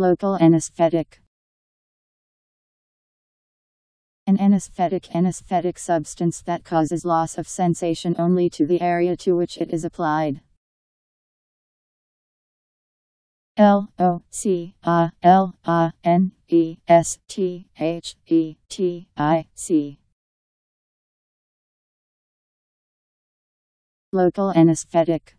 Local anesthetic. An anesthetic anesthetic substance that causes loss of sensation only to the area to which it is applied. L O C A L A N E S T H E T I C Local anesthetic